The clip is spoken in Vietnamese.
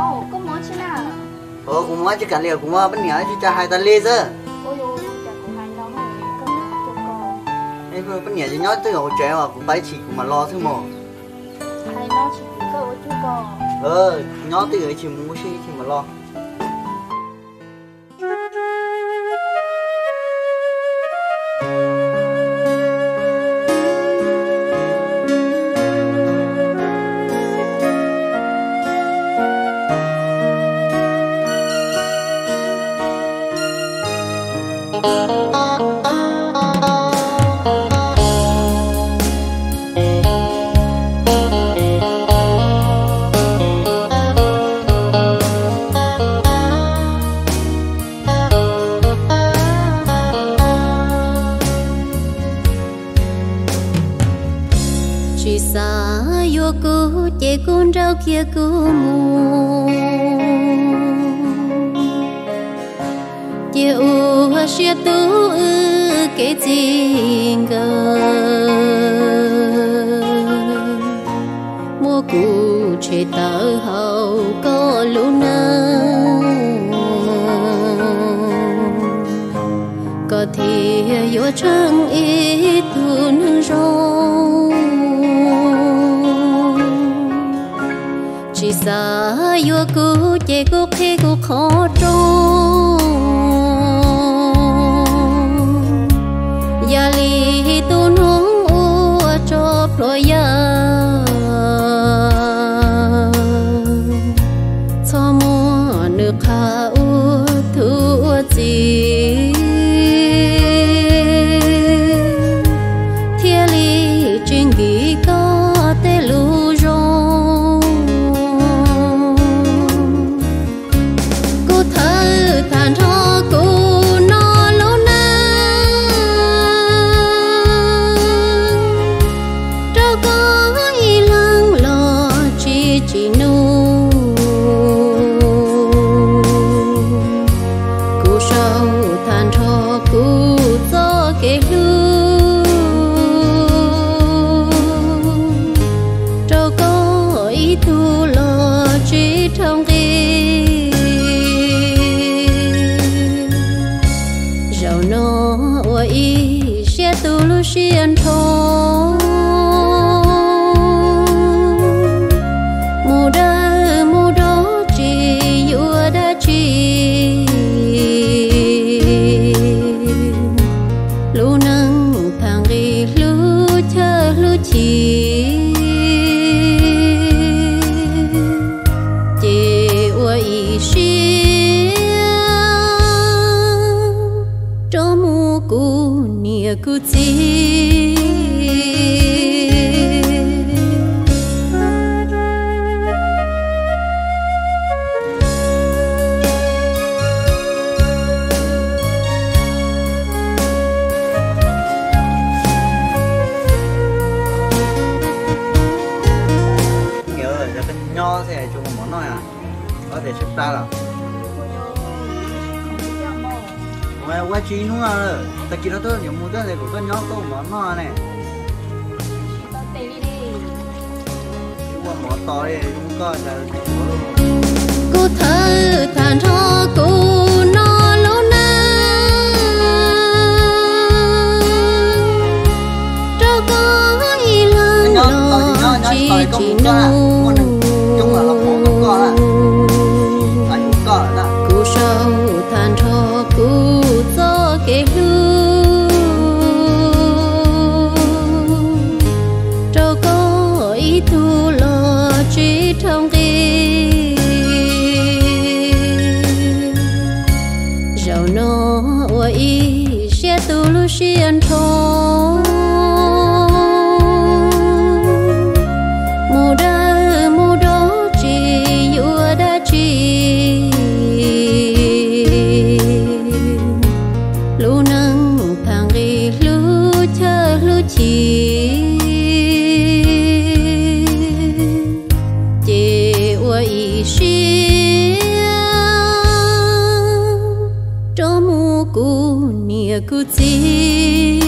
ồ có món chứ nào? Ờ cũng mua cả liều cũng mua bên nhà chỉ cho hai ta lê chứ. Ôi chả cũng hay đâu mà có món cho con. Em vừa bên nhà chỉ nói tới hỗ trợ mà cũng phải chỉ cũng mà lo thôi mà. Hay nó chỉ có ở chú con ờ nói tới người chỉ mua xí chỉ mà lo chỉ xa yo cô chế con rau kia cô mù. Chế u hoa xia tu ư cái gì ngờ. Mua cụ chế tờ hậu có lũ nơ. Có thể yo chẳng yêu cũ cô chế khi cũ khó trông gia li tu nung u cho pro ya cho mua nước hạ u thu chi có lo chỉ trong kia giàu nó ua ý sẽ tu lu xiên thô chi. Nho thì chung một món nói à có thể xếp ra là mày qua chi nữa à ta kia nó tôi nhiều mua cái này của nho có một món này. Nó là cô thơ than cho cô nó lâu nắng đâu có ý Nhớ, lo chỉ chỉ công dạo nó ua ý sẽ tu lu xiên thô mù đa mù đó chỉ yêu đã chỉ lu nâng thang đi lu chờ lu chỉ cho mu cu nia cu chi